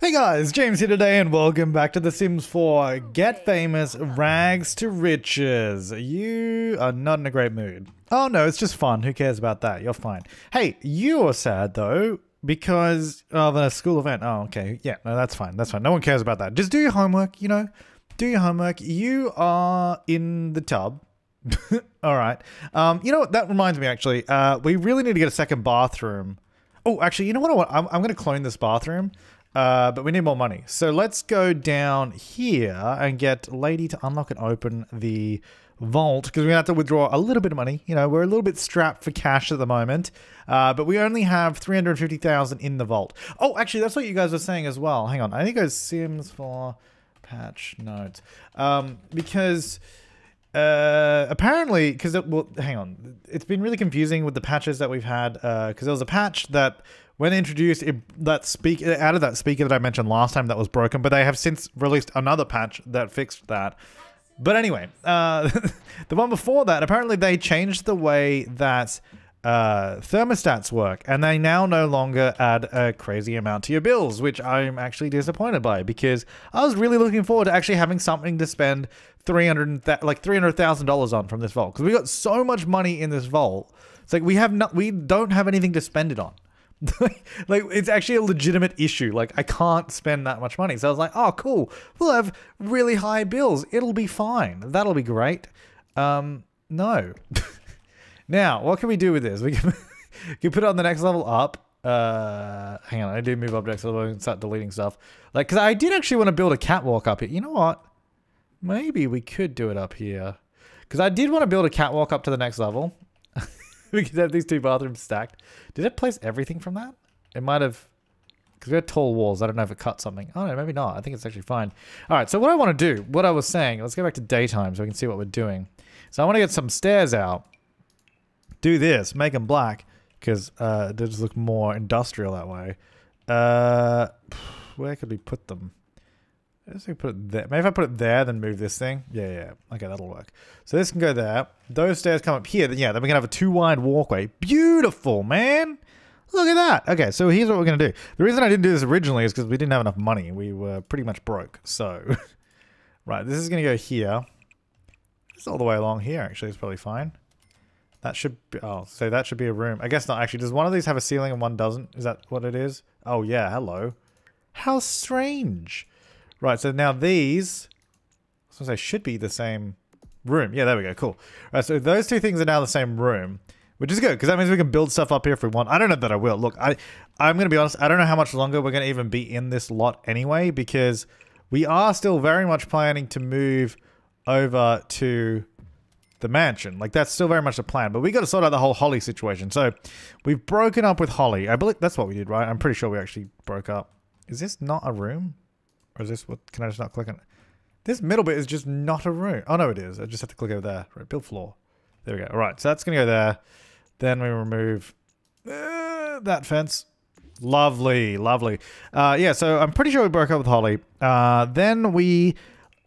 Hey guys, James here today and welcome back to The Sims 4 Get Famous Rags to Riches. You are not in a great mood. Oh no, it's just fun. Who cares about that? You're fine. Hey, you're sad though because of a school event. Oh, okay. Yeah, no, that's fine. That's fine. No one cares about that. Just do your homework, you know? Do your homework. You are in the tub. All right. Um, you know what? That reminds me actually. Uh, we really need to get a second bathroom. Oh, actually, you know what? I want? I'm, I'm going to clone this bathroom. Uh, but we need more money. So let's go down here and get Lady to unlock and open the vault because we have to withdraw a little bit of money. You know, we're a little bit strapped for cash at the moment, uh, but we only have 350,000 in the vault. Oh, actually, that's what you guys were saying as well. Hang on. I think it goes Sims 4 patch notes. Um, because uh, apparently, because well, hang on, it's been really confusing with the patches that we've had. Because uh, there was a patch that when introduced, it, that speak out of that speaker that I mentioned last time that was broken, but they have since released another patch that fixed that. But anyway, uh, the one before that, apparently they changed the way that uh, thermostats work, and they now no longer add a crazy amount to your bills, which I'm actually disappointed by because I was really looking forward to actually having something to spend three hundred like three hundred thousand dollars on from this vault because we got so much money in this vault. It's like we have not, we don't have anything to spend it on. like it's actually a legitimate issue. Like I can't spend that much money. So I was like, oh cool. We'll have really high bills. It'll be fine. That'll be great. Um no. now, what can we do with this? We can, can put it on the next level up. Uh hang on, I do move objects so I can start deleting stuff. Like cause I did actually want to build a catwalk up here. You know what? Maybe we could do it up here. Because I did want to build a catwalk up to the next level. we could have these two bathrooms stacked. Did it place everything from that? It might have, because we had tall walls. I don't know if it cut something. Oh no, maybe not. I think it's actually fine. All right, so what I want to do, what I was saying, let's go back to daytime so we can see what we're doing. So I want to get some stairs out. Do this, make them black, because uh, they just look more industrial that way. Uh, where could we put them? Let's put it there. Maybe if I put it there, then move this thing. Yeah, yeah. Okay, that'll work. So this can go there. Those stairs come up here. Then Yeah, then we can have a two wide walkway. Beautiful, man. Look at that. Okay, so here's what we're going to do. The reason I didn't do this originally is because we didn't have enough money. We were pretty much broke. So, right, this is going to go here. It's all the way along here, actually. It's probably fine. That should be, oh, so that should be a room. I guess not, actually. Does one of these have a ceiling and one doesn't? Is that what it is? Oh, yeah, hello. How strange. Right, so now these, I was to say, should be the same room. Yeah, there we go. Cool. Right, so those two things are now the same room, which is good because that means we can build stuff up here if we want. I don't know that I will. Look, I, I'm going to be honest. I don't know how much longer we're going to even be in this lot anyway because we are still very much planning to move over to the mansion. Like that's still very much a plan, but we got to sort out the whole Holly situation. So we've broken up with Holly. I believe that's what we did, right? I'm pretty sure we actually broke up. Is this not a room? Or is this what? Can I just not click on it? This middle bit is just not a room. Oh, no, it is. I just have to click over there. Right, build floor. There we go. All right, so that's going to go there. Then we remove uh, that fence. Lovely, lovely. Uh, yeah, so I'm pretty sure we broke up with Holly. Uh, then we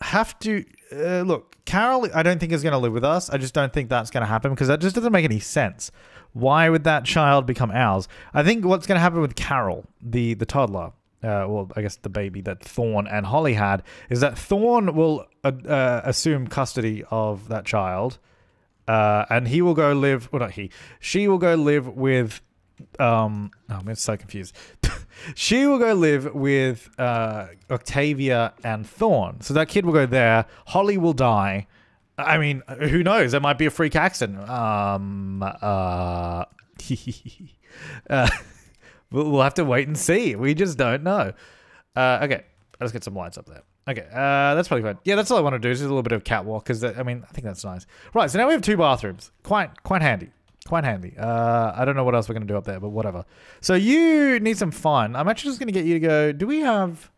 have to... Uh, look, Carol, I don't think is going to live with us. I just don't think that's going to happen because that just doesn't make any sense. Why would that child become ours? I think what's going to happen with Carol, the, the toddler, uh, well, I guess the baby that Thorn and Holly had, is that Thorn will uh, uh, assume custody of that child, uh, and he will go live. Well, not he. She will go live with. Um, oh, I'm so confused. she will go live with uh, Octavia and Thorn. So that kid will go there. Holly will die. I mean, who knows? There might be a freak accident. Um, uh, uh We'll, have to wait and see. We just don't know. Uh, okay, let's get some lights up there. Okay, uh, that's probably fine. Yeah, that's all I want to do is just a little bit of catwalk because I mean I think that's nice. Right, so now we have two bathrooms. Quite quite handy. Quite handy. Uh, I don't know what else we're gonna do up there, but whatever. So you need some fun. I'm actually just gonna get you to go. Do we have?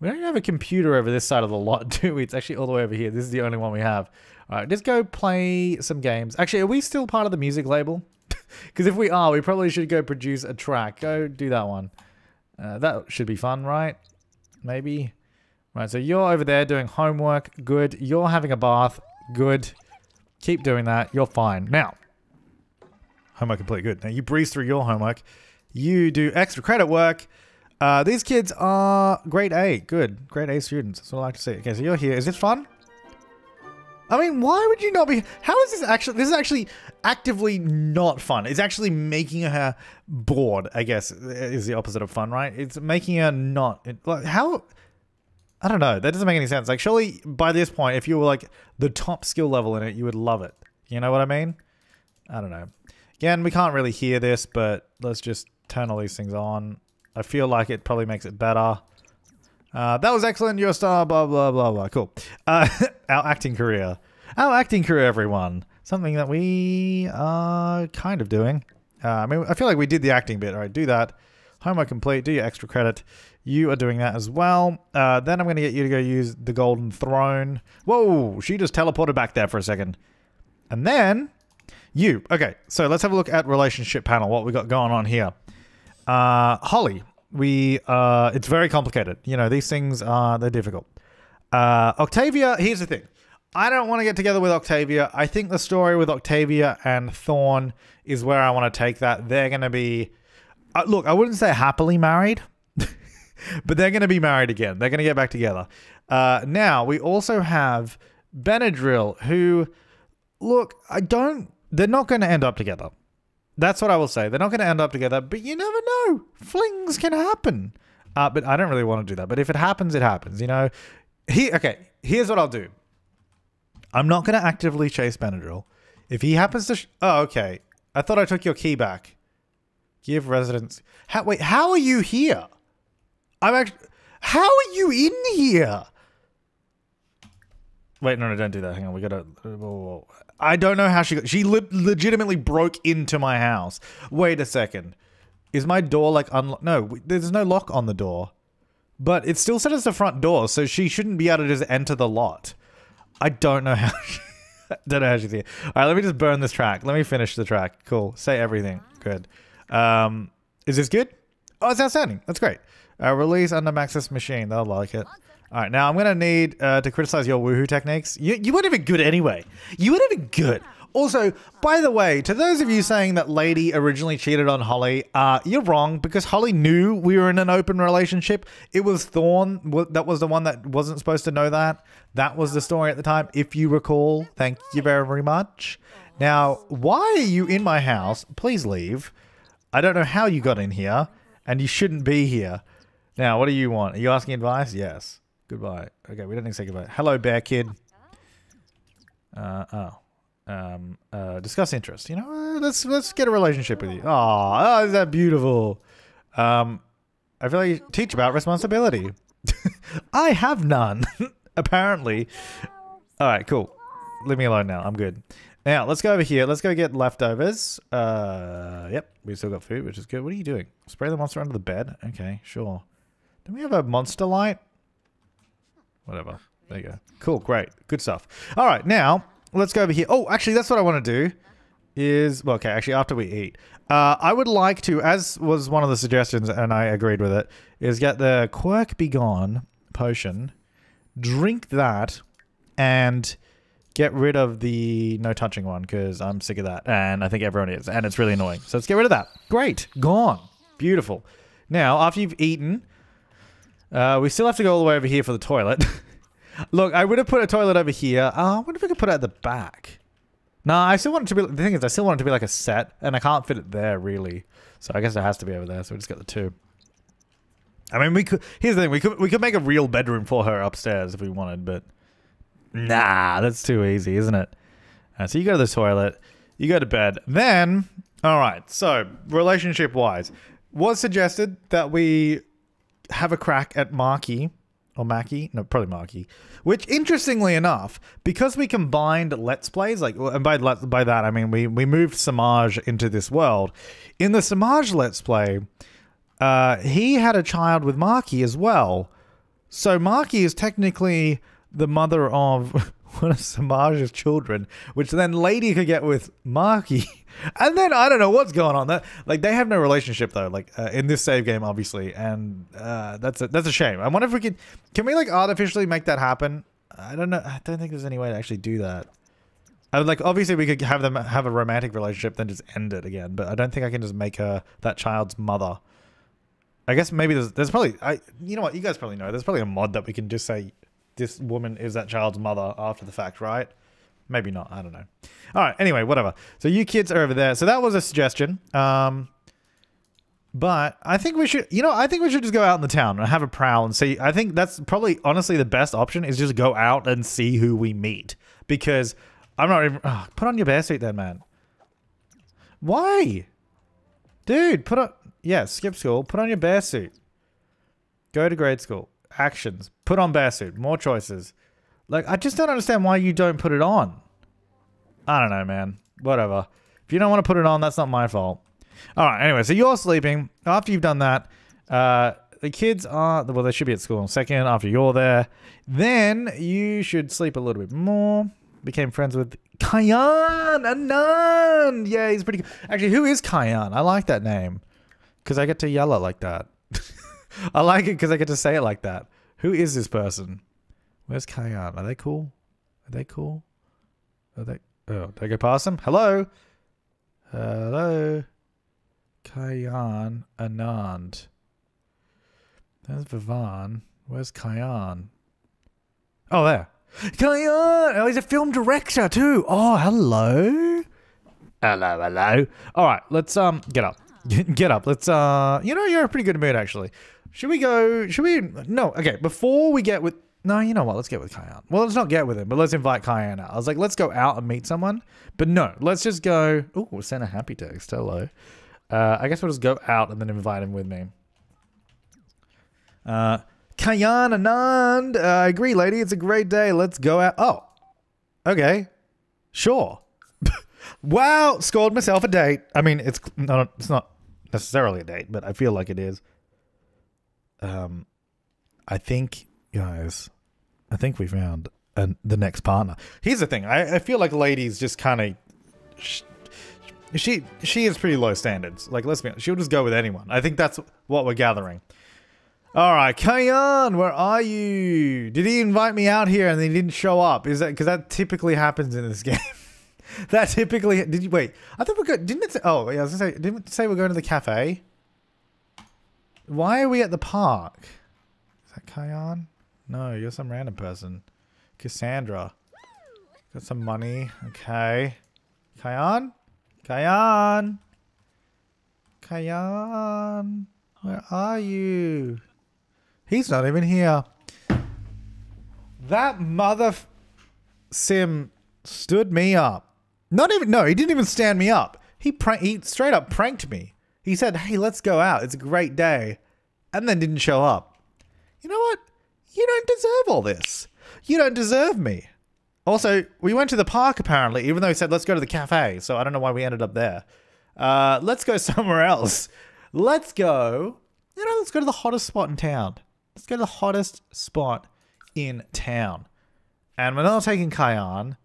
We don't have a computer over this side of the lot, do we? It's actually all the way over here. This is the only one we have. All right, just go play some games. Actually, are we still part of the music label? Because if we are, we probably should go produce a track. Go do that one. Uh, that should be fun, right? Maybe. Right, so you're over there doing homework. Good. You're having a bath. Good. Keep doing that. You're fine. Now, homework complete. Good. Now you breeze through your homework. You do extra credit work. Uh, these kids are grade A. Good. Grade A students. That's what I like to see. Okay, so you're here. Is this fun? I mean, why would you not be? How is this actually? This is actually actively not fun. It's actually making her bored. I guess is the opposite of fun, right? It's making her not. Like how? I don't know. That doesn't make any sense. Like, surely by this point, if you were like the top skill level in it, you would love it. You know what I mean? I don't know. Again, we can't really hear this, but let's just turn all these things on. I feel like it probably makes it better. Uh, that was excellent. Your star. Blah blah blah blah. Cool. Uh, our acting career. Our acting career, everyone. Something that we are kind of doing. Uh, I mean, I feel like we did the acting bit. All right, do that. Homework complete. Do your extra credit. You are doing that as well. Uh, then I'm going to get you to go use the golden throne. Whoa, she just teleported back there for a second. And then you. Okay, so let's have a look at relationship panel. What we got going on here. Uh, Holly, we uh, it's very complicated. You know, these things are they're difficult. Uh, Octavia, here's the thing. I don't want to get together with Octavia. I think the story with Octavia and Thorn is where I want to take that. They're going to be, uh, look, I wouldn't say happily married, but they're going to be married again. They're going to get back together. Uh, now, we also have Benadryl, who, look, I don't, they're not going to end up together. That's what I will say. They're not going to end up together, but you never know. Flings can happen. Uh, but I don't really want to do that. But if it happens, it happens. You know, he okay. Here's what I'll do. I'm not going to actively chase Benadryl. If he happens to, oh okay. I thought I took your key back. Give residence. How, wait, how are you here? I'm actually. How are you in here? Wait, no, no, don't do that. Hang on, we gotta. I don't know how she got. She le legitimately broke into my house. Wait a second. Is my door like unlocked? No, there's no lock on the door. But it still said it's the front door, so she shouldn't be able to just enter the lot. I don't know how. She, don't know how she's here. All right, let me just burn this track. Let me finish the track. Cool. Say everything. Good. Um, is this good? Oh, it's outstanding. That's great. Uh, release under Maxis machine. They'll like it. All right, now I'm going to need uh, to criticize your woohoo techniques. You, you weren't even good anyway. You weren't even good. Also, by the way, to those of you saying that Lady originally cheated on Holly, uh, you're wrong because Holly knew we were in an open relationship. It was Thorn that was the one that wasn't supposed to know that. That was the story at the time, if you recall. Thank you very, very much. Now, why are you in my house? Please leave. I don't know how you got in here, and you shouldn't be here. Now, what do you want? Are you asking advice? Yes. Goodbye. Okay, we don't need to say goodbye. Hello, bear kid. Uh, oh. Um, uh, discuss interest. You know, uh, let's let's get a relationship with you. Oh, oh, is that beautiful? Um, I feel like teach about responsibility. I have none, apparently. All right, cool. Leave me alone now. I'm good. Now, let's go over here. Let's go get leftovers. Uh, yep, we still got food, which is good. What are you doing? Spray the monster under the bed? Okay, sure. Do we have a monster light? Whatever. There you go. Cool, great. Good stuff. All right, now let's go over here. Oh, actually, that's what I want to do. Is well, okay. Actually, after we eat, uh, I would like to, as was one of the suggestions, and I agreed with it, is get the quirk begone potion, drink that, and get rid of the no touching one because I'm sick of that, and I think everyone is, and it's really annoying. So let's get rid of that. Great, gone. Beautiful. Now, after you've eaten, uh, we still have to go all the way over here for the toilet. Look, I would have put a toilet over here. Uh, I wonder if we could put it at the back. No, I still want it to be. The thing is, I still want it to be like a set, and I can't fit it there really. So I guess it has to be over there. So we just got the two. I mean, we could. Here's the thing: we could we could make a real bedroom for her upstairs if we wanted, but nah, that's too easy, isn't it? Uh, so you go to the toilet, you go to bed, then all right. So relationship wise, was suggested that we have a crack at Marky or Mackie, no, probably Marky. Which, interestingly enough, because we combined Let's Plays, like, and by by that I mean we we moved Semaj into this world. In the Semaj Let's Play, uh, he had a child with Marky as well. So Marky is technically the mother of one of Semaj's children, which then Lady could get with Marky. And then I don't know what's going on. That like they have no relationship though. Like uh, in this save game, obviously, and uh, that's a, that's a shame. I wonder if we could can we like artificially make that happen. I don't know. I don't think there's any way to actually do that. I would like obviously we could have them have a romantic relationship, then just end it again. But I don't think I can just make her that child's mother. I guess maybe there's there's probably I you know what you guys probably know there's probably a mod that we can just say this woman is that child's mother after the fact, right? Maybe not. I don't know. All right. Anyway, whatever. So you kids are over there. So that was a suggestion. Um, but I think we should, you know, I think we should just go out in the town and have a prowl and see. I think that's probably honestly the best option is just go out and see who we meet because I'm not even. Oh, put on your bear suit then, man. Why, dude? Put on. Yeah, skip school. Put on your bear suit. Go to grade school. Actions. Put on bear suit. More choices. Like, I just don't understand why you don't put it on. I don't know, man. Whatever. If you don't want to put it on, that's not my fault. All right. Anyway, so you're sleeping. After you've done that, uh, the kids are well. They should be at school in a second. After you're there, then you should sleep a little bit more. Became friends with Kyan Anand. Yeah, he's pretty. Good. Actually, who is Kyan? I like that name because I get to yell it like that. I like it because I get to say it like that. Who is this person? Where's Kyan? Are they cool? Are they cool? Are they? Oh, did I go past them? Hello? Hello? Kyan Anand. There's Vivan. Where's Kyan? Oh, there. Kyan! Oh, he's a film director too. Oh, hello. Hello, hello. All right, let's um get up. Get up. Let's uh you know, you're a pretty good mood actually. Should we go should we no, okay, before we get with no, you know what? Let's get with Kyan. Well, let's not get with him, but let's invite Kyan out. I was like, let's go out and meet someone. But no, let's just go. Oh, we'll send a happy text. Hello. Uh, I guess we'll just go out and then invite him with me. Uh, Kyan Anand. Uh, I agree, lady. It's a great day. Let's go out. Oh, okay. Sure. wow. Scored myself a date. I mean, it's not, it's not necessarily a date, but I feel like it is. Um, I think guys, I think we found an, the next partner. Here's the thing. I, I feel like ladies just kind of... She she is pretty low standards. Like, let's be honest. She'll just go with anyone. I think that's what we're gathering. All right, Kayan, where are you? Did he invite me out here and he didn't show up? Is that because that typically happens in this game? that typically did you wait? I thought we got didn't it say? Oh, yeah, I was gonna say didn't say we're going to the cafe? Why are we at the park? Is that Kayan? No, you're some random person. Cassandra. Got some money. Okay. Kayan? Kayan? Kayan? Where are you? He's not even here. That mother sim stood me up. Not even, no, he didn't even stand me up. He, prank, he straight up pranked me. He said, hey, let's go out. It's a great day. And then didn't show up. You know what? You don't deserve all this. You don't deserve me. Also, we went to the park apparently, even though he said let's go to the cafe. So I don't know why we ended up there. Uh, let's go somewhere else. Let's go. You know, let's go to the hottest spot in town. Let's go to the hottest spot in town. And we're not taking Kayan.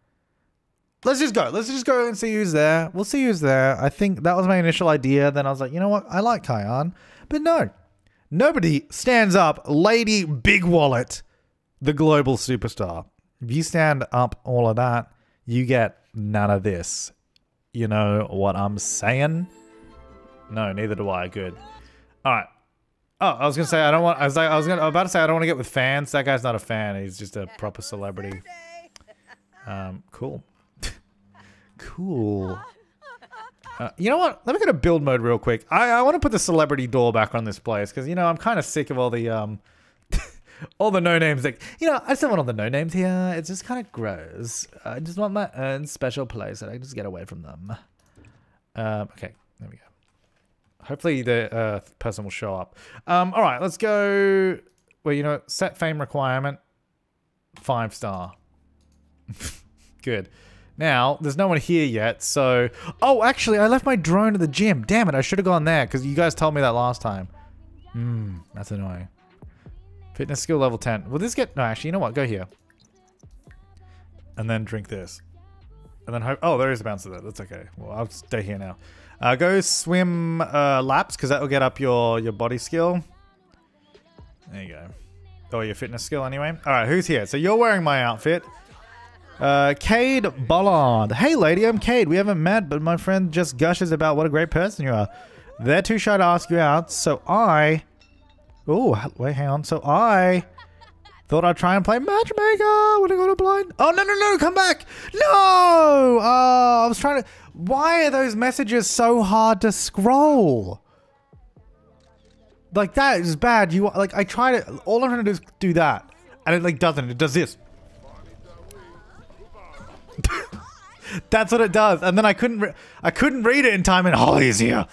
Let's just go. Let's just go and see who's there. We'll see who's there. I think that was my initial idea. Then I was like, you know what? I like Kayan. But no, Nobody stands up Lady Big Wallet, the global superstar. If you stand up all of that, you get none of this. You know what I'm saying? No, neither do I. Good. All right. Oh, I was gonna say I don't want. I was like, I was gonna. I was about to say I don't want to get with fans. That guy's not a fan. He's just a proper celebrity. Um, cool. Cool. Uh, you know what? Let me go to build mode real quick. I, I want to put the celebrity door back on this place because, you know, I'm kind of sick of all the, um, all the no names. Like, you know, I just don't want all the no names here. It's just kind of gross. I just want my own special place that I can just get away from them. Um, okay, there we go. Hopefully the uh, person will show up. Um, all right, let's go. Well, you know, set fame requirement, five star. Good. Now, there's no one here yet, so... Oh, actually, I left my drone at the gym. Damn it, I should have gone there, because you guys told me that last time. Hmm, that's annoying. Fitness skill level 10. Will this get... No, actually, you know what? Go here. And then drink this. And then hope... Oh, there is a bouncer there. That's okay. Well, I'll stay here now. Uh, go swim uh, laps, because that will get up your, your body skill. There you go. Or your fitness skill, anyway. All right, who's here? So you're wearing my outfit. Uh, Cade Bollard. Hey, lady, I'm Cade. We haven't met, but my friend just gushes about what a great person you are. They're too shy to ask you out, so I Oh, wait, hang on. So I thought I'd try and play matchmaker when I got a blind. Oh, no, no, no, come back. No. Oh, I was trying to. Why are those messages so hard to scroll? Like, that is bad. You Like, I try to. All I'm trying to do is do that. And it, like, doesn't. It does this. That's what it does. And then I couldn't I couldn't read it in time and Holly's here.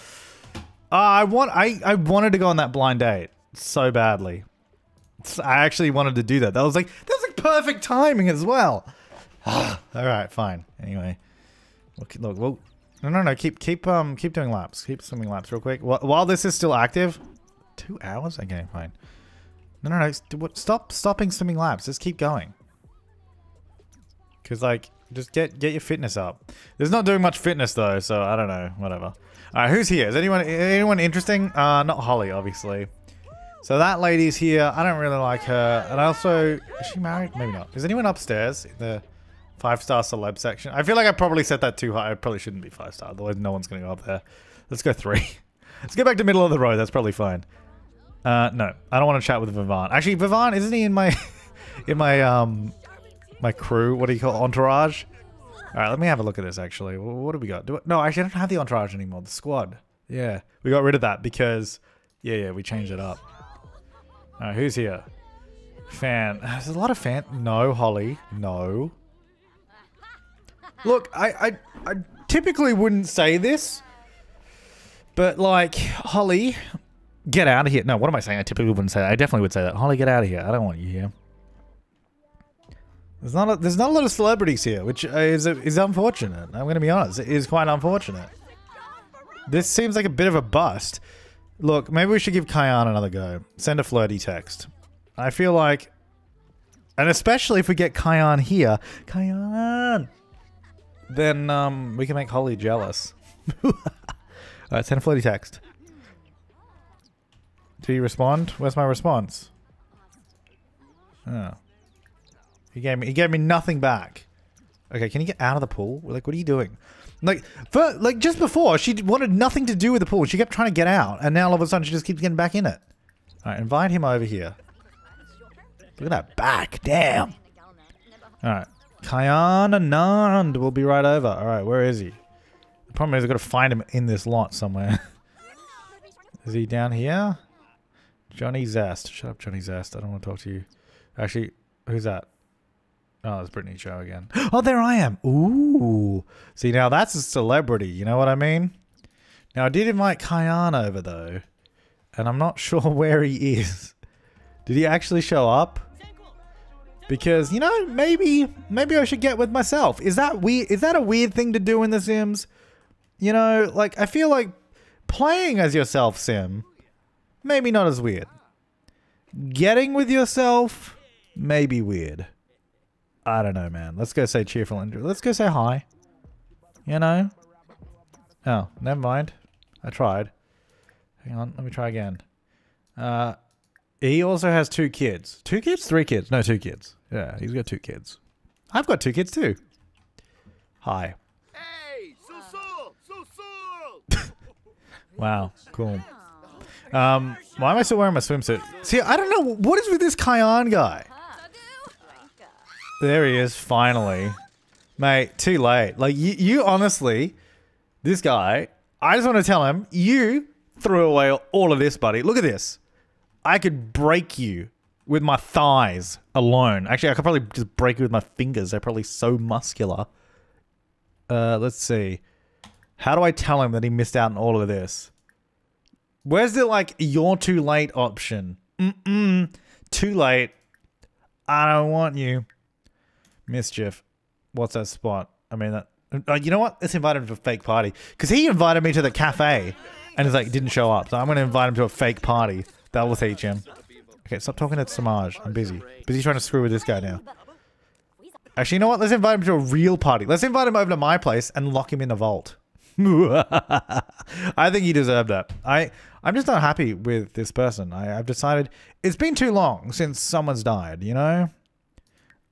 Uh, I want I I wanted to go on that blind date so badly. I actually wanted to do that. That was like that was like perfect timing as well. All right, fine. Anyway, look, look, no, no, no. Keep, keep, um, keep doing laps. Keep swimming laps real quick. While this is still active, two hours. Okay, fine. No, no, no. Stop, stopping swimming laps. Just keep going. Cause like, just get get your fitness up. There's not doing much fitness though, so I don't know. Whatever. All right, who's here? Is anyone anyone interesting? Uh, not Holly, obviously. So that lady's here. I don't really like her. And also, is she married? Maybe not. Is anyone upstairs in the five-star celeb section? I feel like I probably set that too high. I probably shouldn't be five-star. Otherwise, no one's going to go up there. Let's go three. Let's get back to middle of the road. That's probably fine. Uh, no, I don't want to chat with Vivan. Actually, Vivan, isn't he in my, in my, um, my crew? What do you call it? Entourage? All right, let me have a look at this, actually. What do we got? Do no, actually, I don't have the entourage anymore. The squad. Yeah, we got rid of that because, yeah, yeah, we changed it up. Alright, who's here? Fan. There's a lot of fan. No, Holly. No. Look, I, I, I typically wouldn't say this, but like, Holly, get out of here. No, what am I saying? I typically wouldn't say that. I definitely would say that. Holly, get out of here. I don't want you here. There's not a, there's not a lot of celebrities here, which is is unfortunate. I'm going to be honest. It is quite unfortunate. This seems like a bit of a bust. Look, maybe we should give Kyan another go. Send a flirty text. I feel like... And especially if we get Kyan here. Kyan! Then um, we can make Holly jealous. Alright, send a flirty text. Do you respond? Where's my response? Oh. He gave me he gave me nothing back. Okay, can you get out of the pool? Like, what are you doing? Like, for, like just before, she wanted nothing to do with the pool. She kept trying to get out, and now all of a sudden she just keeps getting back in it. All right, invite him over here. Look at that back, damn. All right, Kyan Anand will be right over. All right, where is he? The problem is I've got to find him in this lot somewhere. is he down here? Johnny Zest. Shut up, Johnny Zest. I don't want to talk to you. Actually, who's that? Oh, it's Brittany Show again. Oh, there I am. Ooh. See, now that's a celebrity. You know what I mean? Now, I did invite Kyan over, though. And I'm not sure where he is. Did he actually show up? Because, you know, maybe maybe I should get with myself. Is that weird? Is that a weird thing to do in The Sims? You know, like, I feel like playing as yourself, Sim, maybe not as weird. Getting with yourself, maybe weird. I don't know, man. Let's go say cheerful and let's go say hi. You know? Oh, never mind. I tried. Hang on, let me try again. Uh, he also has two kids. Two kids? Three kids? No, two kids. Yeah, he's got two kids. I've got two kids too. Hi. Hey, wow, cool. Um, why am I still wearing my swimsuit? See, I don't know. What is with this Kyan guy? There he is, finally. Mate, too late. Like, you, you honestly, this guy, I just want to tell him, you threw away all of this, buddy. Look at this. I could break you with my thighs alone. Actually, I could probably just break you with my fingers. They're probably so muscular. Uh, let's see. How do I tell him that he missed out on all of this? Where's the, like, you're too late option? Mm-mm. Too late. I don't want you. Mischief. What's that spot? I mean, that. Uh, you know what? Let's invite him to a fake party. Because he invited me to the cafe and he's like, didn't show up. So I'm going to invite him to a fake party. That will teach him. Okay, stop talking to Semaj. I'm busy. Busy trying to screw with this guy now. Actually, you know what? Let's invite him to a real party. Let's invite him over to my place and lock him in the vault. I think he deserved that. I, I'm just not happy with this person. I, I've decided it's been too long since someone's died, you know?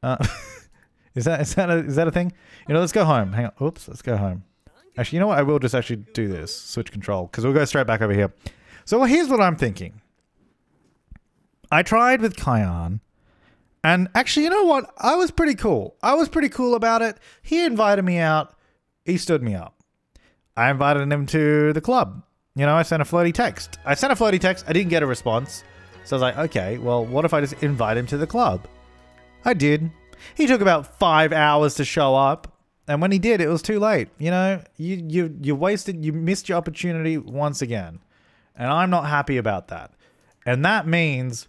Uh, Is that is that a, is that a thing? You know, let's go home. Hang on. Oops, let's go home. Actually, you know what? I will just actually do this. Switch control because we'll go straight back over here. So here's what I'm thinking. I tried with Kyan, and actually, you know what? I was pretty cool. I was pretty cool about it. He invited me out. He stood me up. I invited him to the club. You know, I sent a flirty text. I sent a flirty text. I didn't get a response. So I was like, okay, well, what if I just invite him to the club? I did. He took about five hours to show up. And when he did, it was too late. You know, you, you, you wasted, you missed your opportunity once again. And I'm not happy about that. And that means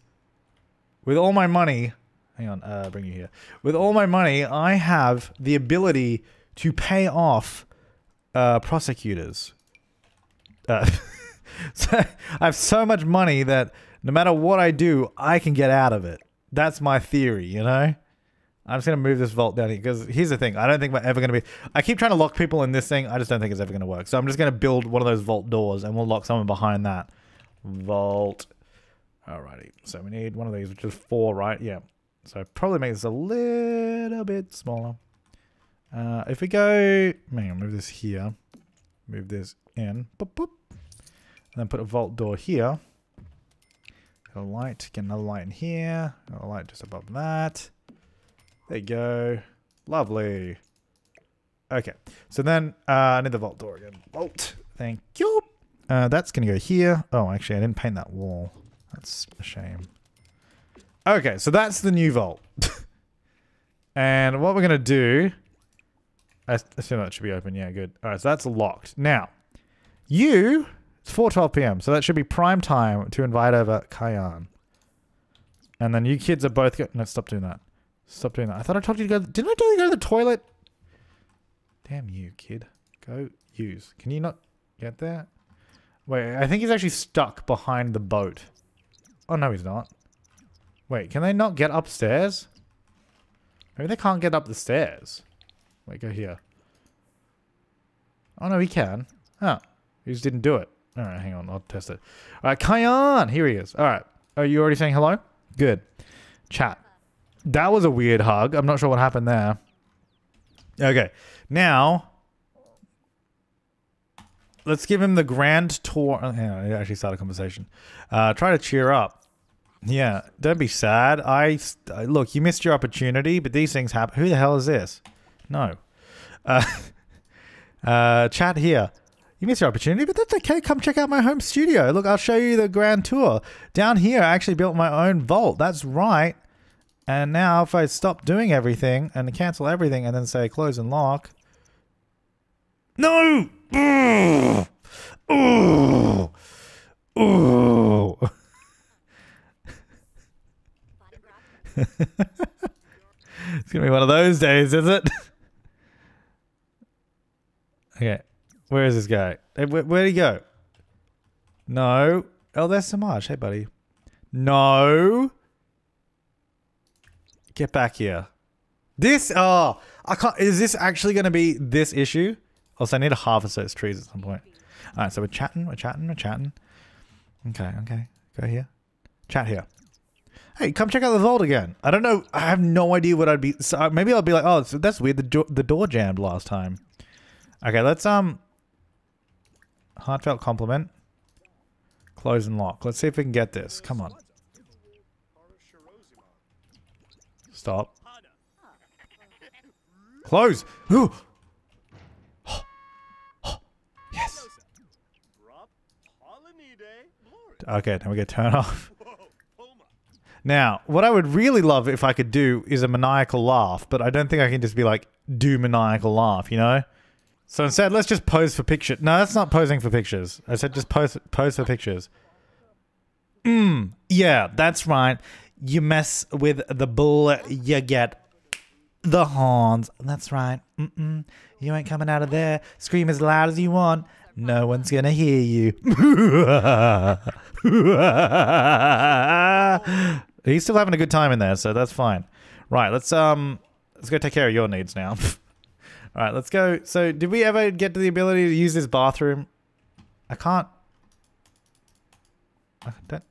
with all my money, hang on, uh, bring you here. With all my money, I have the ability to pay off uh, prosecutors. Uh, so I have so much money that no matter what I do, I can get out of it. That's my theory, you know? I'm just to move this vault down here because here's the thing. I don't think we're ever to be... I keep trying to lock people in this thing. I just don't think it's ever to work. So I'm just to build one of those vault doors and we'll lock someone behind that. Vault. Alrighty. So we need one of these, which is four, right? Yeah. So probably make this a little bit smaller. Uh, if we go... On, move this here. Move this in. Boop, boop. And then put a vault door here. Get a light. Get another light in here. a light just above that. There you go. Lovely. Okay. So then uh, I need the vault door again. Vault. Thank you. Uh, that's going to go here. Oh, actually, I didn't paint that wall. That's a shame. Okay, so that's the new vault. and what we're going to do... I assume that should be open. Yeah, good. All right, so that's locked. Now, you... It's 4.12 p.m., so that should be prime time to invite over Kyan. And then you kids are both... Go no, stop doing that. Stop doing that. I thought I told you to go... Didn't I tell you to go to the toilet? Damn you, kid. Go use. Can you not get there? Wait, I think he's actually stuck behind the boat. Oh, no, he's not. Wait, can they not get upstairs? Maybe they can't get up the stairs. Wait, go here. Oh, no, he can. Oh, he just didn't do it. All right, hang on. I'll test it. All right, Kyan. Here he is. All right. Are you already saying hello? Good. Chat. That was a weird hug. I'm not sure what happened there. Okay. Now, let's give him the grand tour. Oh, hang on, I actually start a conversation. Uh, try to cheer up. Yeah, don't be sad. I, I look, you missed your opportunity, but these things happen. Who the hell is this? No. Uh, uh, chat here. You missed your opportunity, but that's okay. Come check out my home studio. Look, I'll show you the grand tour. Down here, I actually built my own vault. That's right. And now if I stop doing everything and cancel everything and then say close and lock. No! It's gonna be one of those days, is it? okay, where is this guy? Hey, where, where'd he go? No. Oh, there's Semaj. Hey, buddy. No. Get back here. This, oh, I can't, is this actually going to be this issue? Also, I need to harvest those trees at some point. All right, so we're chatting, we're chatting, we're chatting. Okay, okay. Go here. Chat here hey, come check out the vault again. I don't know. I have no idea what I'd be. So uh, maybe I'll be like, oh, that's weird. The door, the door jammed last time. Okay, let's um. Heartfelt compliment. Close and lock. Let's see if we can get this. Come on. Stop. Close. Ooh. yes. Okay, now we get turn off. Now, what I would really love if I could do is a maniacal laugh, but I don't think I can just be like, do maniacal laugh, you know? So instead, let's just pose for pictures. No, that's not posing for pictures. I said just pose, pose for pictures. Mmm, yeah, that's right. You mess with the bull, you get the horns. That's right. Mm-mm. You ain't coming out of there. Scream as loud as you want. No one's gonna hear you. He's still having a good time in there, so that's fine. Right, let's um let's go take care of your needs now. All right, let's go. So, did we ever get to the ability to use this bathroom? I can't. I don't.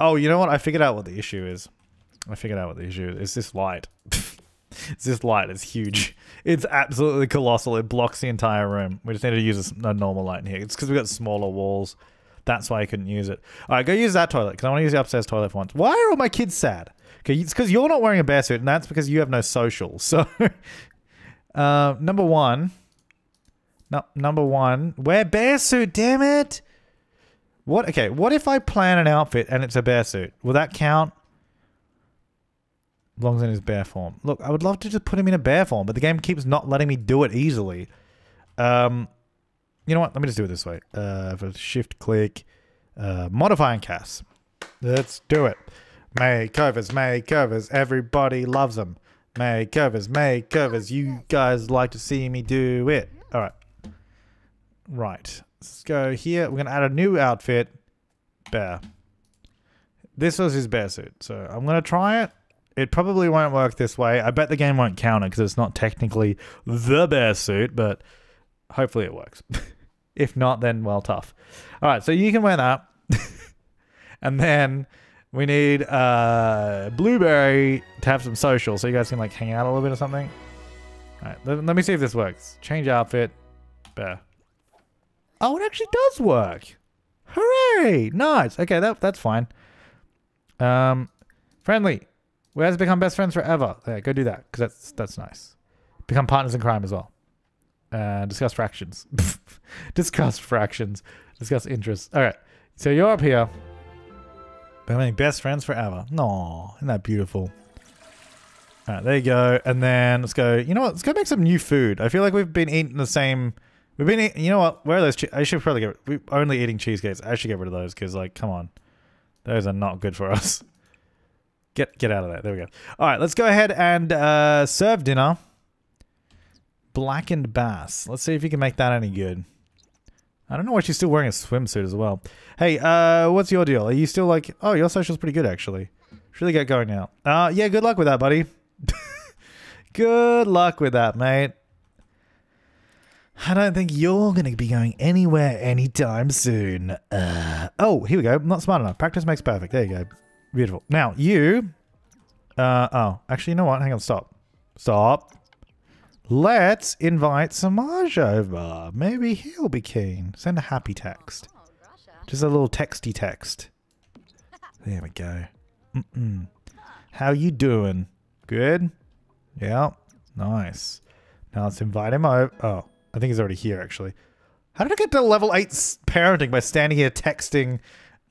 Oh, you know what? I figured out what the issue is. I figured out what the issue is. It's this light. it's this light. It's huge. It's absolutely colossal. It blocks the entire room. We just need to use a, a normal light in here. It's because we've got smaller walls. That's why I couldn't use it. All right, go use that toilet because I want to use the upstairs toilet for once. Why are all my kids sad? Okay, it's because you're not wearing a bear suit, and that's because you have no social. So, uh, number one, no, number one, wear bear suit. Damn it! What? Okay, what if I plan an outfit and it's a bear suit? Will that count? Belongs in his bear form. Look, I would love to just put him in a bear form, but the game keeps not letting me do it easily. Um, you know what? Let me just do it this way. Uh, shift click, uh, modifying cast. Let's do it. Makeovers, makeovers. Everybody loves them. Makeovers, makeovers. You guys like to see me do it. All right. Right. Let's go here. We're going to add a new outfit. Bear. This was his bear suit. So I'm going to try it. It probably won't work this way. I bet the game won't count it because it's not technically the bear suit, but hopefully it works. if not, then well, tough. All right, so you can wear that. and then we need uh, Blueberry to have some social so you guys can like hang out a little bit or something. All right, let, let me see if this works. Change outfit. Bear. Oh, it actually does work. Hooray! Nice. Okay, that that's fine. Um, friendly. We have to become best friends forever. There, go do that because that's that's nice. Become partners in crime as well. Uh, discuss fractions. discuss fractions. Discuss interests. All right. So you're up here. Becoming best friends forever. No, isn't that beautiful? All right, there you go. And then let's go. You know what? Let's go make some new food. I feel like we've been eating the same. We've been. Eating, you know what? Where are those? I should probably get. We're only eating cheesecakes. I should get rid of those because, like, come on, those are not good for us. Get get out of there. There we go. All right, let's go ahead and uh, serve dinner. Blackened bass. Let's see if you can make that any good. I don't know why she's still wearing a swimsuit as well. Hey, uh, what's your deal? Are you still like... Oh, your social's pretty good, actually. Should really get going now. Uh, yeah, good luck with that, buddy. good luck with that, mate. I don't think you're going to be going anywhere anytime soon. Uh, oh, here we go. Not smart enough. Practice makes perfect. There you go. Beautiful. Now, you... Uh, oh, actually, you know what? Hang on, stop. Stop. Let's invite Semaj over. Maybe he'll be keen. Send a happy text. Just a little texty text. There we go. Mm -mm. How you doing? Good? Yeah. Nice. Now let's invite him over. Oh, I think he's already here, actually. How did I get to level 8 parenting by standing here texting...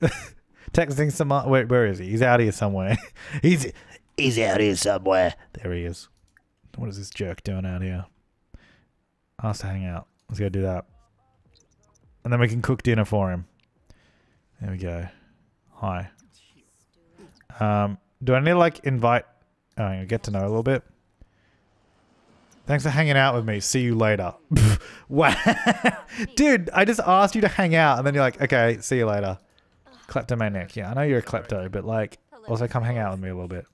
texting some... Where, where is he? He's out here somewhere. he's he's out here somewhere. There he is. What is this jerk doing out here? Ask to hang out. Let's go do that. And then we can cook dinner for him. There we go. Hi. Um, do I need to like invite... Oh, get to know a little bit. Thanks for hanging out with me. See you later. wow. Dude, I just asked you to hang out and then you're like, okay, see you later. Kleptomaniac. Yeah, I know you're a klepto, but like, also come hang out with me a little bit.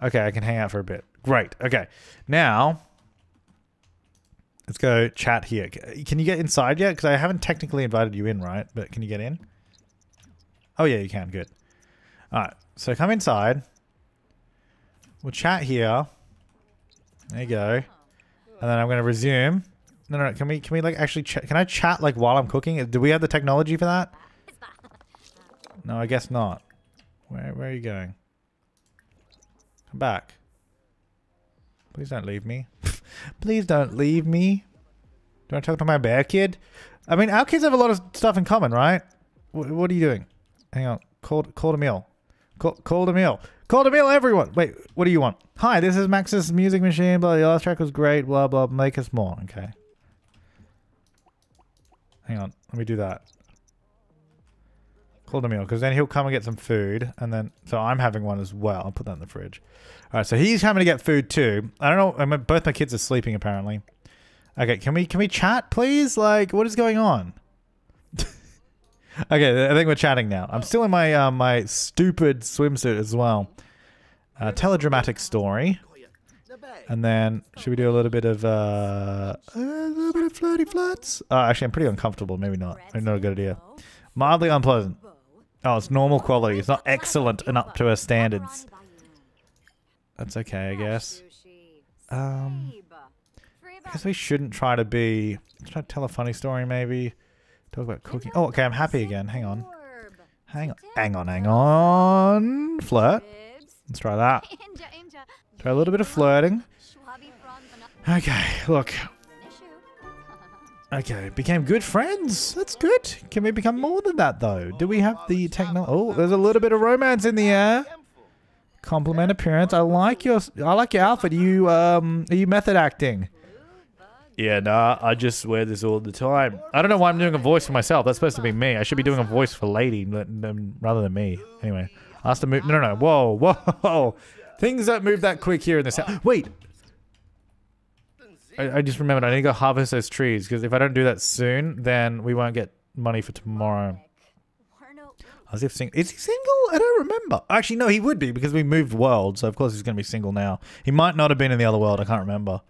Okay, I can hang out for a bit. Great. Okay. Now, let's go chat here. Uh, can you get inside yet? Because I haven't technically invited you in, right? But can you get in? Oh, yeah, you can. Good. All right. So come inside. We'll chat here. There you go. And then I'm going to resume. No, no, no. Can we, can we like actually? Can I chat like while I'm cooking? Do we have the technology for that? No, I guess not. Where, where are you going? Come back. Please don't leave me. Please don't leave me. Do I talk to my bear kid? I mean, our kids have a lot of stuff in common, right? W what are you doing? Hang on. Call, call a meal. Call, call a meal. Call to meal, everyone. Wait, what do you want? Hi, this is Max's music machine. Blah, the last track was great. Blah, blah. Make us more. Okay. Hang on. Let me do that. Call to meal, because then he'll come and get some food, and then so I'm having one as well. I'll put that in the fridge. All right, so he's coming to get food too. I don't know. Both my kids are sleeping apparently. Okay, can we can we chat, please? Like, what is going on? Okay, I think we're chatting now. I'm still in my uh, my stupid swimsuit as well. Uh, tell a dramatic story. And then, should we do a little bit of, uh, a little bit of flirty flirts? Uh, actually, I'm pretty uncomfortable. Maybe not. Maybe not a good idea. Mildly unpleasant. Oh, it's normal quality. It's not excellent and up to our standards. That's okay, I guess. Um, I guess we shouldn't try to be... Try to tell a funny story, maybe. Talk about cooking. Oh, okay, I'm happy again. Hang on. Hang on. Hang on, hang on. Flirt. Let's try that. Try a little bit of flirting. Okay, look. Okay, became good friends. That's good. Can we become more than that, though? Do we have the techno... Oh, there's a little bit of romance in the air. Compliment appearance. I like your... I like your outfit. You, um... Are you method acting? Yeah, nah, I just wear this all the time. I don't know why I'm doing a voice for myself. That's supposed to be me. I should be doing a voice for Lady rather than me. Anyway, ask to move. No, no, no. Whoa, whoa. Things don't move that quick here in this house. Wait, I, I just remembered I need to go harvest those trees because if I don't do that soon, then we won't get money for tomorrow. As if sing is he single? I don't remember. Actually, no, he would be because we moved world, so of course he's going to be single now. He might not have been in the other world. I can't remember.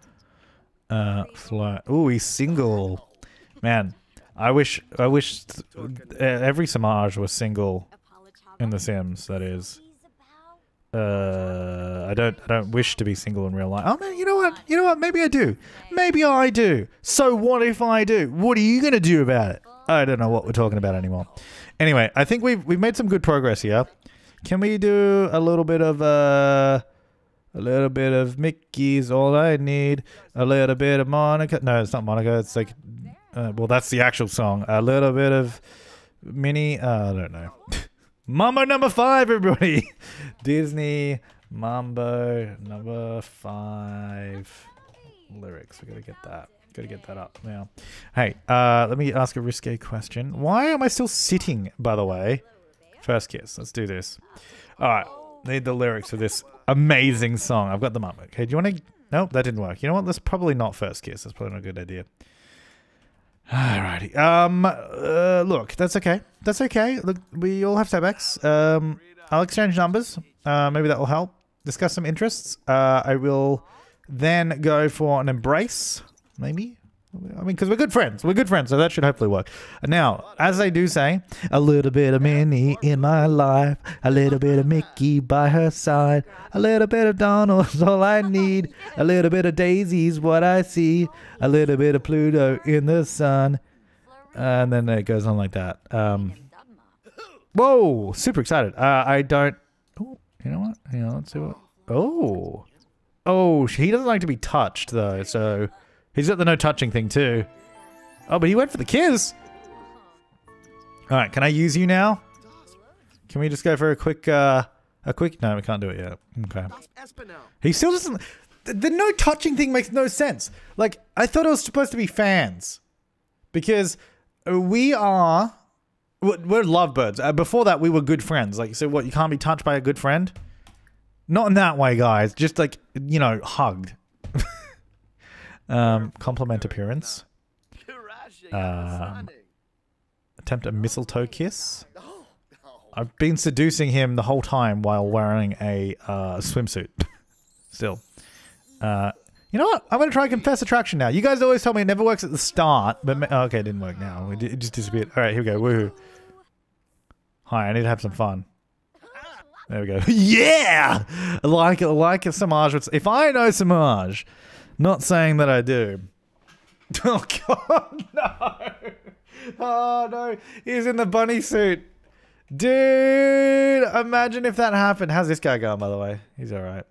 Uh, fly. Oh, he's single. Man, I wish I wish every Semaj was single in The Sims. That is. Uh, I don't. I don't wish to be single in real life. Oh man, you know what? You know what? Maybe I do. Maybe I do. So what if I do? What are you gonna do about it? I don't know what we're talking about anymore. Anyway, I think we've we've made some good progress here. Can we do a little bit of uh, a little bit of Mickey's all I need. A little bit of Monica. No, it's not Monica. It's like, uh, well, that's the actual song. A little bit of Minnie. Uh, I don't know. Mambo number five, everybody. Disney Mambo number five lyrics. We gotta get that. Gotta get that up now. Hey, uh, let me ask a risque question. Why am I still sitting, by the way? First kiss. Let's do this. All right. Need the lyrics for this amazing song. I've got them up. Okay, do you want to... Nope, that didn't work. You know what? That's probably not first kiss. That's probably not a good idea. Alrighty. Um, uh, look, that's okay. That's okay. Look, we all have setbacks. Um, I'll exchange numbers. Uh, maybe that will help. Discuss some interests. Uh, I will then go for an embrace. Maybe. I mean, because we're good friends. We're good friends, so that should hopefully work. Now, as they do say, a little bit of Minnie in my life, a little bit of Mickey by her side, a little bit of Donald's all I need, a little bit of Daisy's what I see, a little bit of Pluto in the sun, and then it goes on like that. Um, whoa, super excited. Uh, I don't. Oh, you know what? Hang on, let's see what. Oh, oh, he doesn't like to be touched though, so. He's got the no touching thing too. Oh, but he went for the kiss. All right, can I use you now? Can we just go for a quick, uh, a quick? No, we can't do it yet. Okay. He still doesn't. The, the no touching thing makes no sense. Like I thought it was supposed to be fans, because we are, we're lovebirds. Uh, before that, we were good friends. Like, so what? You can't be touched by a good friend. Not in that way, guys. Just like you know, hugged. Um, compliment appearance. Um, attempt a mistletoe kiss. I've been seducing him the whole time while wearing a uh, swimsuit. Still. Uh, you know what? I'm going to try confess attraction now. You guys always tell me it never works at the start, but oh, okay, it didn't work now. It just disappeared. All right, here we go. Woohoo. Hi, I need to have some fun. There we go. yeah! Like like a Semaj. If I know Semaj, not saying that I do. Oh god, no! Oh no, he's in the bunny suit. Dude, imagine if that happened. How's this guy going, by the way? He's alright.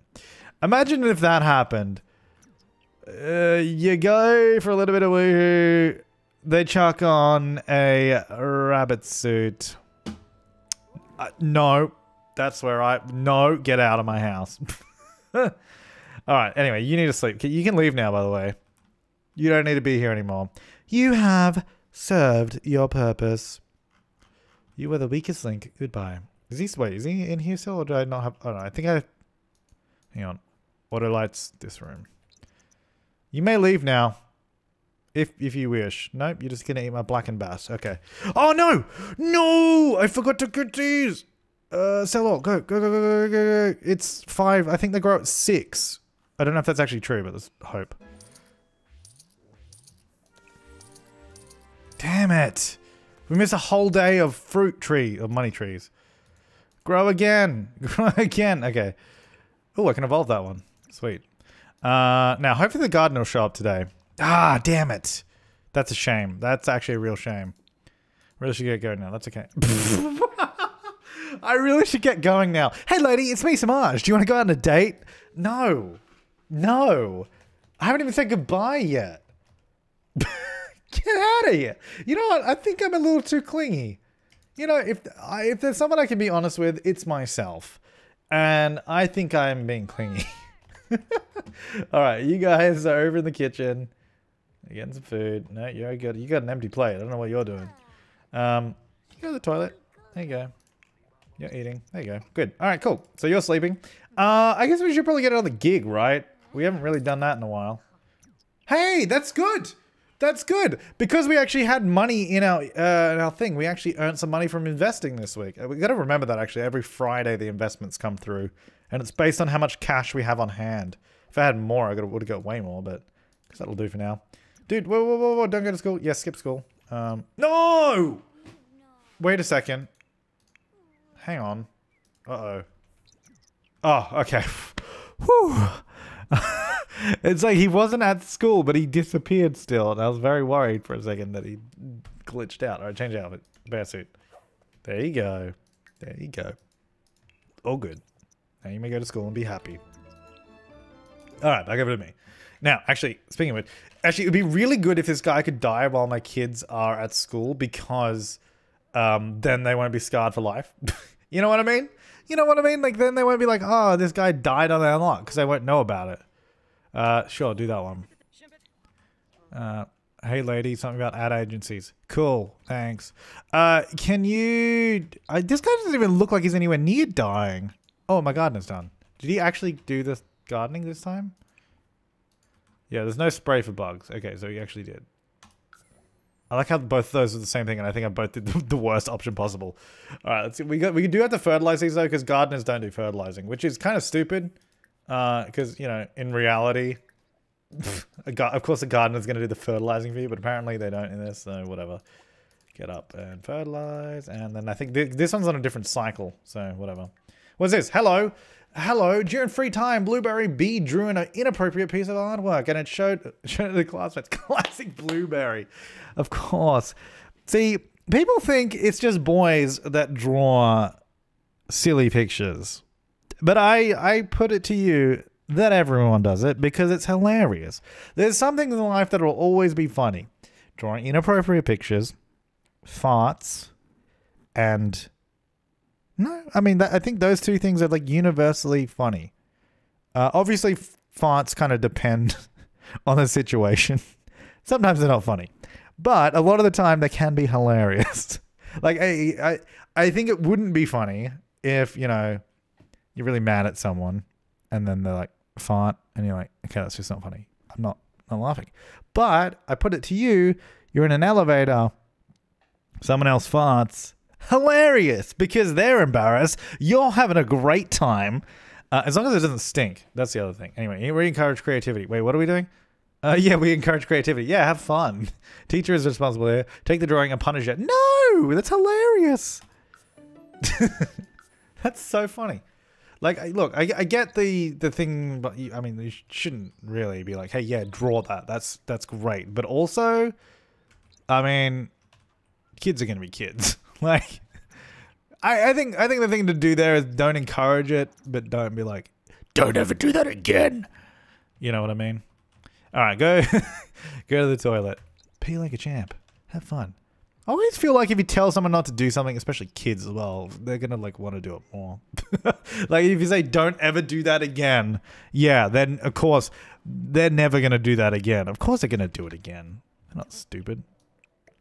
Imagine if that happened. Uh, you go for a little bit of woohoo. They chuck on a rabbit suit. Uh, no, that's where I... No, get out of my house. All right. Anyway, you need to sleep. You can leave now, by the way. You don't need to be here anymore. You have served your purpose. You were the weakest link. Goodbye. Is he, wait, is he in here still or do I not have, oh no, I think I, hang on. Auto lights this room. You may leave now. If, if you wish. Nope, you're just gonna eat my blackened bass. Okay. Oh no! No! I forgot to get these! Uh, sell all. Go, go, go, go, go, go, go. It's five. I think they grow at six. I don't know if that's actually true, but there's hope. Damn it. We missed a whole day of fruit tree, of money trees. Grow again. Grow again. Okay. Oh, I can evolve that one. Sweet. Uh, now, hopefully the garden will show up today. Ah, damn it. That's a shame. That's actually a real shame. Really should get going now. That's okay. I really should get going now. Hey, lady, it's me, Semaj. Do you want to go out on a date? No. No. I haven't even said goodbye yet. get out of here. You know what? I think I'm a little too clingy. You know, if I, if there's someone I can be honest with, it's myself. And I think I'm being clingy. All right, you guys are over in the kitchen. You're getting some food. No, you're good. You got an empty plate. I don't know what you're doing. Um, you go to the toilet. There you go. You're eating. There you go. Good. All right, cool. So you're sleeping. Uh, I guess we should probably get another gig, right? We haven't really done that in a while. Hey, that's good. That's good because we actually had money in our uh, in our thing. We actually earned some money from investing this week. Uh, we got to remember that actually every Friday the investments come through, and it's based on how much cash we have on hand. If I had more, I would have got way more, but Because that'll do for now. Dude, whoa, whoa, whoa, whoa! Don't go to school. Yes, yeah, skip school. Um, no! Wait a second. Hang on. Uh oh. Oh, okay. Whew. it's like he wasn't at school, but he disappeared still, and I was very worried for a second that he glitched out. All right, change outfit. Bear suit. There you go. There you go. All good. Now you may go to school and be happy. All right, back over to me. Now, actually, speaking of it, actually, it would be really good if this guy could die while my kids are at school because um, then they won't be scarred for life. you know what I mean? You know what I mean? Like, then they won't be like, oh, this guy died on their lot because they won't know about it. Uh, sure, do that one. Uh, hey, lady, something about ad agencies. Cool, thanks. Uh, can you... I, this guy doesn't even look like he's anywhere near dying. Oh, my gardener's done. Did he actually do this gardening this time? Yeah, there's no spray for bugs. Okay, so he actually did. I like how both of those are the same thing, and I think I both did the, worst option possible. All right, let's see. We got we do have to fertilize these though, because gardeners don't do fertilizing, which is kind of stupid. Because uh, you know, in reality, of course, a gardener's going to do the fertilizing for you, but apparently they don't in this. So whatever. Get up and fertilize, and then I think th this one's on a different cycle. So whatever. What's this? Hello. Hello, during free time, Blueberry B drew an inappropriate piece of artwork and it showed, showed the classmates. Classic Blueberry. Of course. See, people think it's just boys that draw silly pictures. But I, I put it to you that everyone does it because it's hilarious. There's something in life that will always be funny. Drawing inappropriate pictures, farts, and no, I mean, that, I think those two things are like universally funny. Uh, obviously, fonts kind of depend on the situation. Sometimes they're not funny, but a lot of the time they can be hilarious. like, I, I, I think it wouldn't be funny if you know you're really mad at someone, and then they're like font, and you're like, okay, that's just not funny. I'm not, not laughing. But I put it to you: you're in an elevator, someone else farts hilarious because they're embarrassed. You're having a great time. Uh, as long as it doesn't stink. That's the other thing. Anyway, we encourage creativity. Wait, what are we doing? Uh, yeah, we encourage creativity. Yeah, have fun. Teacher is responsible here. Take the drawing and punish it. No, that's hilarious. that's so funny. Like, look, I, I get the the thing, but you, I mean, you shouldn't really be like, hey, yeah, draw that. That's that's great. But also, I mean, kids are gonna be kids. Like, I, I think I think the thing to do there is don't encourage it, but don't be like, don't ever do that again. You know what I mean? All right, go go to the toilet. Pee like a champ. Have fun. I always feel like if you tell someone not to do something, especially kids as well, they're gonna like want to do it more. like if you say don't ever do that again, yeah, then of course they're never gonna do that again. Of course they're gonna do it again. They're not stupid.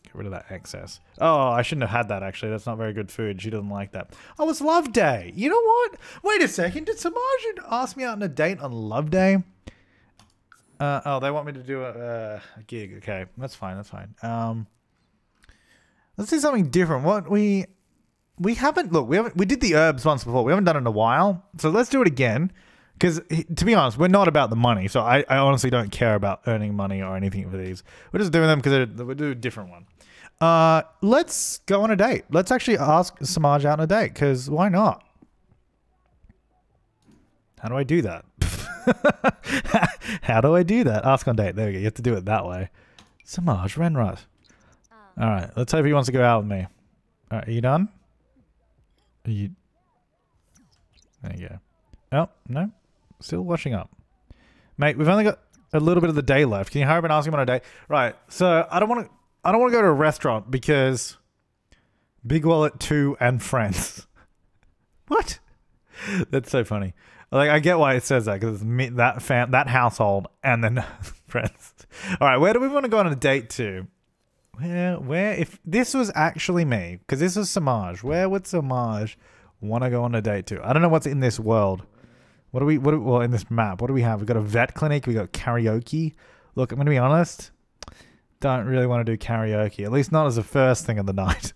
Get rid of that excess. Oh, I shouldn't have had that, actually. That's not very good food. She doesn't like that. Oh, it's Love Day. You know what? Wait a second. Did Semaj ask me out on a date on Love Day? Uh, oh, they want me to do a, uh, a gig. Okay, that's fine. That's fine. Um, let's do something different. What we we haven't look we haven't we did the herbs once before. We haven't done it in a while, so let's do it again. Because to be honest, we're not about the money, so I, I honestly don't care about earning money or anything for these. We're just doing them because we do a different one. Uh, let's go on a date. Let's actually ask Semaj out on a date, because why not? How do I do that? How do I do that? Ask on date. There we go. You have to do it that way. Semaj Renrut. All right, let's hope he wants to go out with me. All right, are you done? Are you? There you go. Oh no, still washing up, mate. We've only got a little bit of the day left. Can you hurry up and ask him on a date? Right. So I don't want to. I don't want to go to a restaurant because Big Wallet two and friends. what? That's so funny. Like I get why it says that because it's that fam that household and then friends. All right, where do we want to go on a date to? Where where if this was actually me because this was Semaj, where would Semaj want to go on a date to? I don't know what's in this world. What do we what do, well in this map? What do we have? We got a vet clinic. We got karaoke. Look, I'm gonna be honest. Don't really want to do karaoke. At least not as the first thing of the night.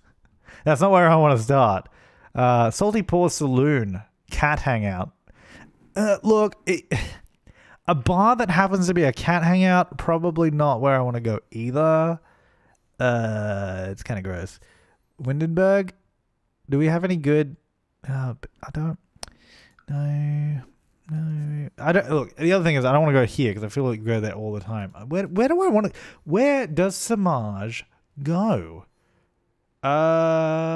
That's not where I want to start. Uh, Salty Paw Saloon, cat hangout. Uh, look, it, a bar that happens to be a cat hangout, probably not where I want to go either. Uh, it's kind of gross. Windenburg, do we have any good? Uh, I don't. No, no. I don't. Look, the other thing is I don't want to go here because I feel like you go there all the time. Where Where do I want to? Where does Semaj go?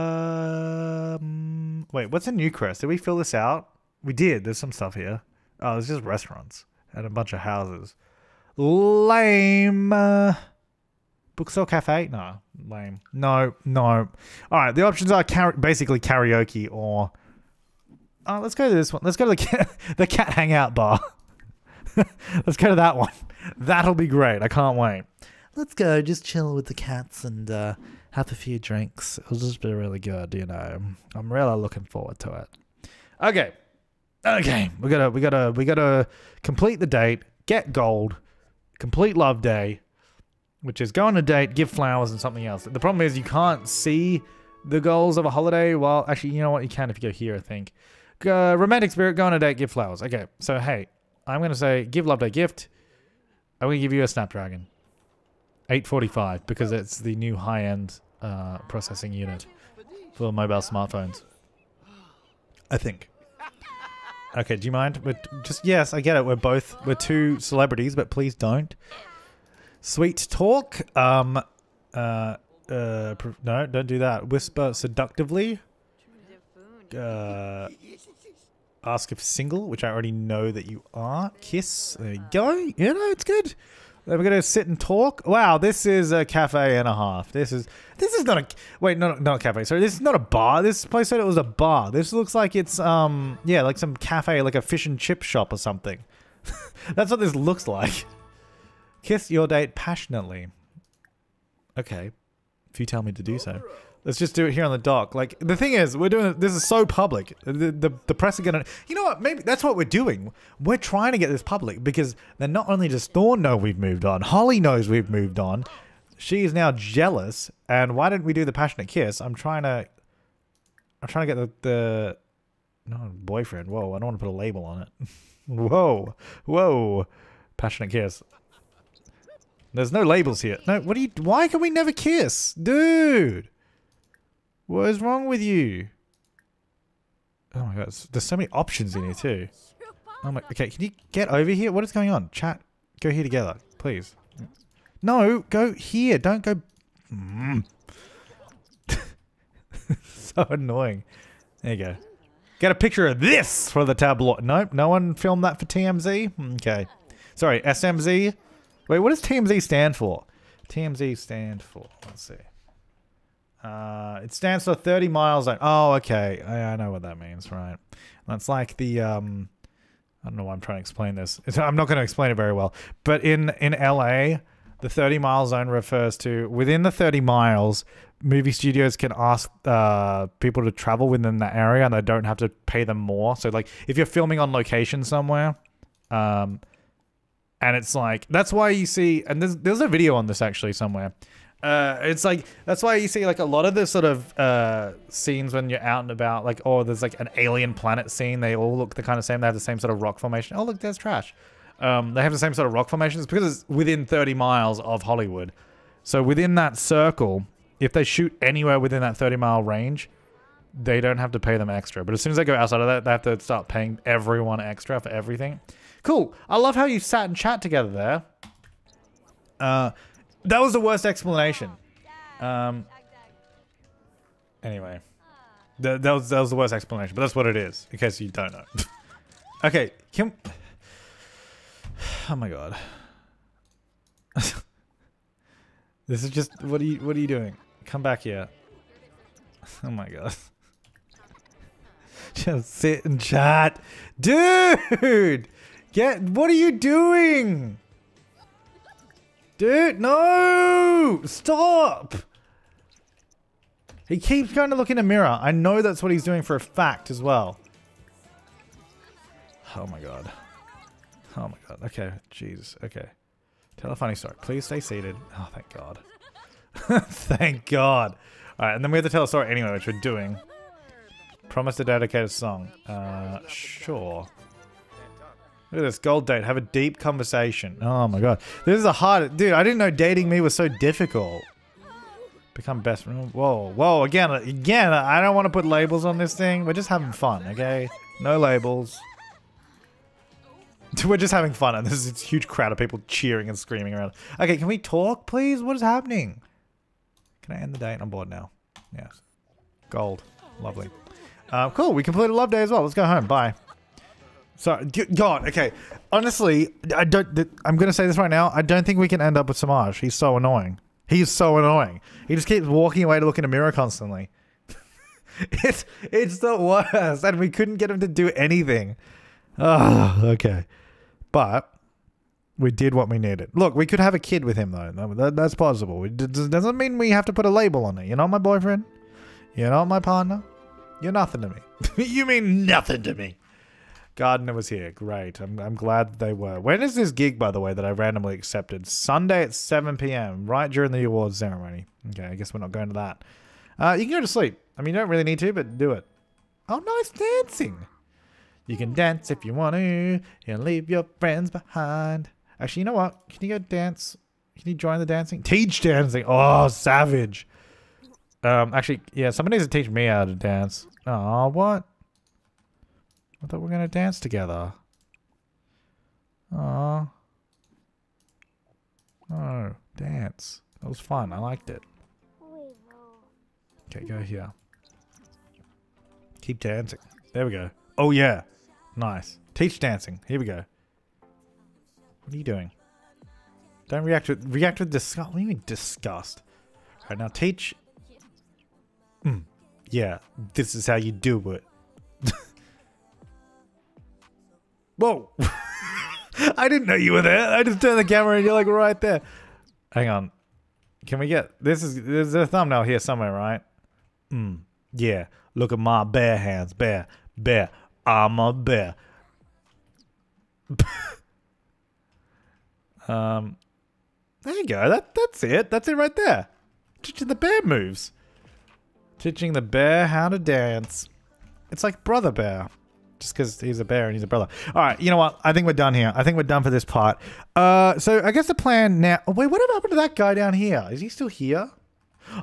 Um, wait, what's in Newcrest? Did we fill this out? We did. There's some stuff here. Oh, there's just restaurants and a bunch of houses. Lame. Uh, bookstore cafe? No, lame. No, no. All right, the options are car- basically karaoke or. Oh, let's go to this one. Let's go to the cat, the cat hangout bar. let's go to that one. That'll be great. I can't wait. Let's go. Just chill with the cats and uh, have a few drinks. It'll just be really good, you know. I'm really looking forward to it. Okay. Okay. We gotta we gotta we gotta complete the date, get gold, complete love day, which is go on a date, give flowers and something else. The problem is you can't see the goals of a holiday Well, actually you know what you can if you go here, I think. Uh, romantic spirit, go on a date, give flowers. Okay, so hey, I'm gonna say give love day gift. I'm gonna give you a Snapdragon. 845 because it's the new high-end uh, processing unit for mobile smartphones. I think. Okay, do you mind? We're just yes, I get it. We're both we're two celebrities, but please don't. Sweet talk. Um. Uh. Uh. No, don't do that. Whisper seductively. Uh. Ask if single, which I already know that you are. Kiss. There you go. You know, it's good. Then we're gonna sit and talk. Wow, this is a cafe and a half. This is this is not a wait, no, not a cafe. Sorry, this is not a bar. This place said it was a bar. This looks like it's um yeah, like some cafe, like a fish and chip shop or something. That's what this looks like. Kiss your date passionately. Okay, if you tell me to do so. Let's just do it here on the dock. Like the thing is, we're doing this is so public. The, the the press are gonna. You know what? Maybe that's what we're doing. We're trying to get this public because then not only does Thorn know we've moved on, Holly knows we've moved on. She is now jealous. And why didn't we do the passionate kiss? I'm trying to. I'm trying to get the the. No boyfriend. Whoa! I don't want to put a label on it. whoa! Whoa! Passionate kiss. There's no labels here. No. What do you? Why can we never kiss, dude? What is wrong with you? Oh my god, there's so many options in here too. Oh my, okay, can you get over here? What is going on? Chat, go here together, please. No, go here, don't go... Mm. so annoying. There you go. Get a picture of this for the tabloid. Nope, no one filmed that for TMZ? Okay. Sorry, SMZ? Wait, what does TMZ stand for? TMZ stand for, let's see. Uh, it stands for 30 miles. Zone. Oh, okay. I, I, know what that means, right? That's like the um, I don't know why I'm trying to explain this. It's, I'm not going to explain it very well. But in in LA, the 30 mile zone refers to within the 30 miles, movie studios can ask uh, people to travel within that area, and they don't have to pay them more. So, like, if you're filming on location somewhere, um, and it's like that's why you see, and there's there's a video on this actually somewhere uh, it's like that's why you see like a lot of the sort of uh, scenes when you're out and about, like oh, there's like an alien planet scene. They all look the kind of same. They have the same sort of rock formation. Oh look, there's trash. Um, they have the same sort of rock formations because it's within 30 miles of Hollywood. So within that circle, if they shoot anywhere within that 30 mile range, they don't have to pay them extra. But as soon as they go outside of that, they have to start paying everyone extra for everything. Cool. I love how you sat and chat together there. Uh, that was the worst explanation. Um. Anyway, that, that was that was the worst explanation, but that's what it is. In case you don't know. okay, can. Oh my god. this is just what are you what are you doing? Come back here. Oh my god. Just sit and chat. Dude! Get what are you doing? Dude, no! Stop! He keeps going to look in a mirror. I know that's what he's doing for a fact as well. Oh my god. Oh my god. Okay, jeez. Okay. Tell a funny story. Please stay seated. Oh, thank god. thank god. Alright, and then we have to tell a story anyway, which we're doing. Promise to dedicate a song. Uh, sure. Look at this gold date. Have a deep conversation. Oh my god, this is a hard dude. I didn't know dating me was so difficult. Become best friend. Whoa, whoa. Again, again. I don't want to put labels on this thing. We're just having fun, okay? No labels. We're just having fun, and there's this huge crowd of people cheering and screaming around. Okay, can we talk, please? What is happening? Can I end the date? I'm bored now. Yes. Gold. Lovely. Uh, cool. We completed a Love Day as well. Let's go home. Bye. Sorry, God. Okay, honestly, I don't. I'm gonna say this right now. I don't think we can end up with Semaj. He's so annoying. He's so annoying. He just keeps walking away to look in a mirror constantly. it's it's the worst, and we couldn't get him to do anything. Oh, okay, but we did what we needed. Look, we could have a kid with him though. That, that's possible. It doesn't mean we have to put a label on it. You're not my boyfriend. You're not my partner. You're nothing to me. you mean nothing to me. Gardner was here. Great. I'm, I'm glad they were. When is this gig, by the way, that I randomly accepted? Sunday at 7 p.m., right during the awards ceremony. Okay, I guess we're not going to that. Uh, you can go to sleep. I mean, you don't really need to, but do it. Oh, nice dancing. You can dance if you want to. and leave your friends behind. Actually, you know what? Can you go dance? Can you join the dancing? Teach dancing. Oh, savage. Um, actually, yeah, somebody needs to teach me how to dance. Oh, what? I thought we were going to dance together. Oh. Oh, dance. That was fun. I liked it. Okay, go here. Keep dancing. There we go. Oh, yeah. Nice. Teach dancing. Here we go. What are you doing? Don't react with react with disgust. What do you mean disgust? All right, now teach. Mm, yeah, this is how you do it. Whoa! I didn't know you were there. I just turned the camera and you're like right there. Hang on. Can we get this? Is there's a thumbnail here somewhere, right? Hmm. Yeah. Look at my bare hands. Bear. Bear. I'm a bear. um. There you go. That that's it. That's it right there. Teaching the bear moves. Teaching the bear how to dance. It's like Brother Bear just because he's a bear and he's a brother. All right, you know what? I think we're done here. I think we're done for this part. Uh, so I guess the plan now. Wait, what happened to that guy down here? Is he still here?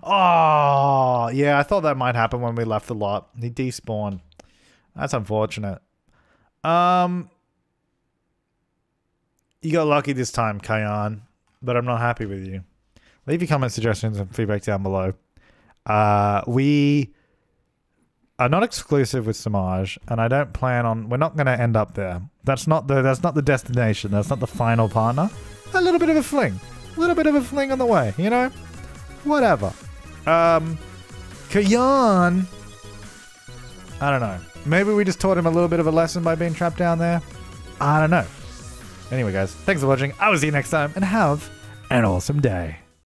Oh, yeah. I thought that might happen when we left the lot. He despawned. That's unfortunate. Um, you got lucky this time, Kyan, but I'm not happy with you. Leave your comment suggestions and feedback down below. Uh, we are not exclusive with Semaj, and I don't plan on. We're not going to end up there. That's not the. That's not the destination. That's not the final partner. A little bit of a fling, a little bit of a fling on the way. You know, whatever. Um, Kyan. I don't know. Maybe we just taught him a little bit of a lesson by being trapped down there. I don't know. Anyway, guys, thanks for watching. I will see you next time, and have an awesome day.